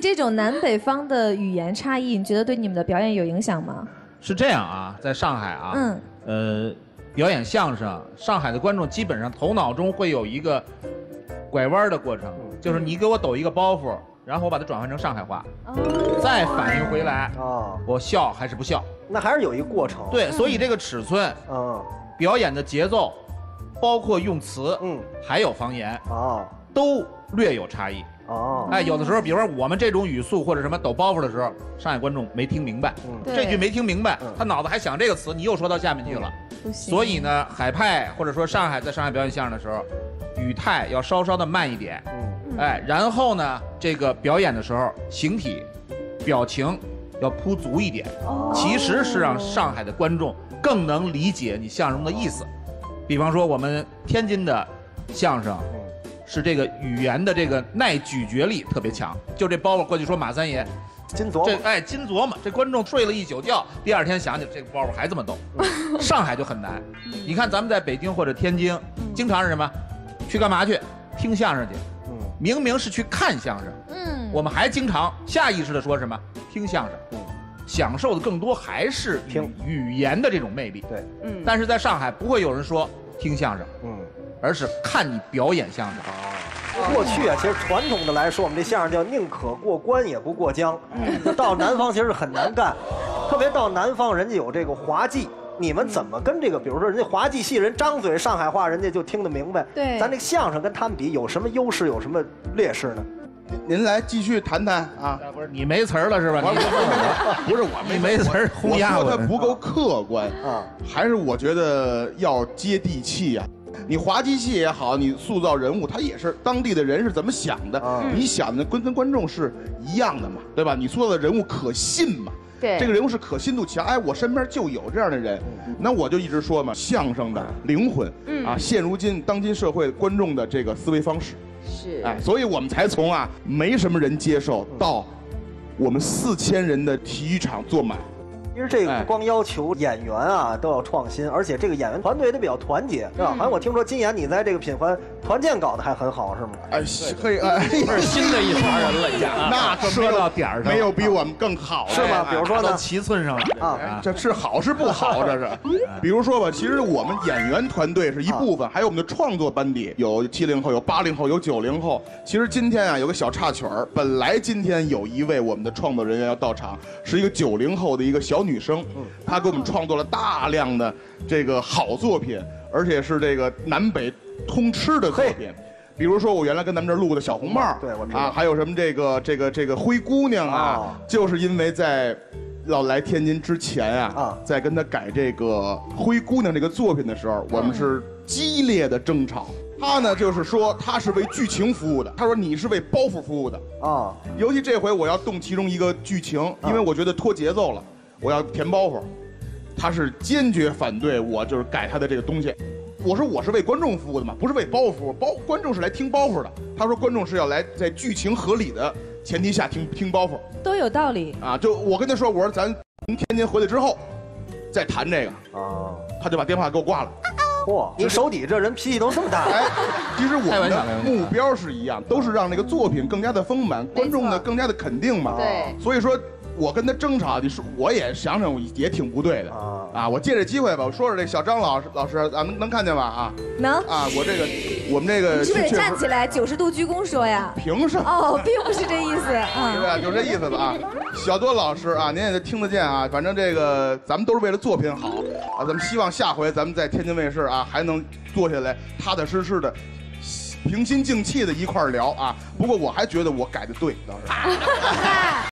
这种南北方的语言差异，你觉得对你们的表演有影响吗？是这样啊，在上海啊，嗯，呃，表演相声，上海的观众基本上头脑中会有一个拐弯的过程，就是你给我抖一个包袱，然后我把它转换成上海话，再反应回来，啊，我笑还是不笑？那还是有一个过程。对，所以这个尺寸，嗯，表演的节奏，包括用词，嗯，还有方言，啊，都略有差异。哦，哎，有的时候，比如说我们这种语速或者什么抖包袱的时候，上海观众没听明白，对。这句没听明白嗯，他脑子还想这个词，你又说到下面去了。所以呢，海派或者说上海在上海表演相声的时候，语态要稍稍的慢一点，嗯，哎，然后呢，这个表演的时候形体、表情要铺足一点，哦。其实是让上海的观众更能理解你相声的意思。比方说我们天津的相声。是这个语言的这个耐咀嚼力特别强，就这包袱过去说马三爷，金琢磨，这哎金琢磨，这观众睡了一宿觉，第二天想起这个包袱还这么逗。上海就很难，你看咱们在北京或者天津，经常是什么，去干嘛去？听相声去。嗯，明明是去看相声，嗯，我们还经常下意识的说什么听相声，嗯享受的更多还是听语言的这种魅力。对，嗯，但是在上海不会有人说听相声，嗯。而是看你表演相声。过去啊，其实传统的来说，我们这相声叫宁可过关也不过江。就到南方其实很难干，特别到南方，人家有这个滑稽。你们怎么跟这个，比如说人家滑稽戏人张嘴上海话，人家就听得明白。对咱这个相声跟他们比有什么优势，有什么劣势呢？您来继续谈谈啊。不是你没词儿了是吧？我 不是我你没词儿我说他不够客观啊，还是我觉得要接地气呀、你滑稽戏也好，你塑造人物，他也是当地的人是怎么想的，啊你想的跟跟观众是一样的嘛，对吧？你塑造的人物可信嘛？对这个人物是可信度强，哎，我身边就有这样的人，那我就一直说嘛，相声的灵魂，嗯啊，现如今当今社会观众的这个思维方式，是哎，所以我们才从啊没什么人接受到我们四千人的体育场坐满。其实这个哎不光要求演员啊都要创新，而且这个演员团队得比较团结，是吧？好像我听说金岩你在这个品环团建搞得还很好，是吗？哎，可以，哎，是新的一茬人了，已经。那可说到点儿上了没有比我们更好的是吗哎比如说到七寸上了啊哎这是好是不好？这是，比如说吧，其实我们演员团队是一部分，还有我们的创作班底，有七零后，有八零后，有九零后。其实今天啊，有个小插曲儿，本来今天有一位我们的创作人员要到场，是一个九零后的一个小女生，她给我们创作了大量的这个好作品，而且是这个南北通吃的作品。比如说，我原来跟咱们这儿录的小红帽，对我知道。啊，还有什么这个这个这个灰姑娘啊，哦就是因为在要来天津之前啊，啊。在跟他改这个灰姑娘这个作品的时候，我们是激烈的争吵。他呢，就是说他是为剧情服务的，他说你是为包袱服务的。啊，尤其这回我要动其中一个剧情，因为我觉得拖节奏了，我要填包袱。他是坚决反对我就是改他的这个东西。我说我是为观众服务的嘛，不是为包袱。包观众是来听包袱的。他说观众是要来在剧情合理的前提下听听包袱都有道理。啊。就我跟他说，我说咱从天津回来之后再谈这个，啊，他就把电话给我挂了。嚯，你手底这人脾气都这么大，哎，其实我们的目标是一样，都是让那个作品更加的丰满，观众呢更加的肯定嘛。对所以说我跟他争吵，你说我也想想也挺不对的啊啊。我借这机会吧，我说说这小张老师老师啊，能能看见吧啊能，啊，我这个我们这个你是不是得站起来九十度鞠躬说呀？凭什么？哦，并不是这意思 对啊。吧？就这意思吧啊，小多老师啊，您也听得见啊。反正这个咱们都是为了作品好啊，咱们希望下回咱们在天津卫视啊还能坐下来踏踏实实的。平心静气的一块儿聊啊，不过我还觉得我改的对，倒是。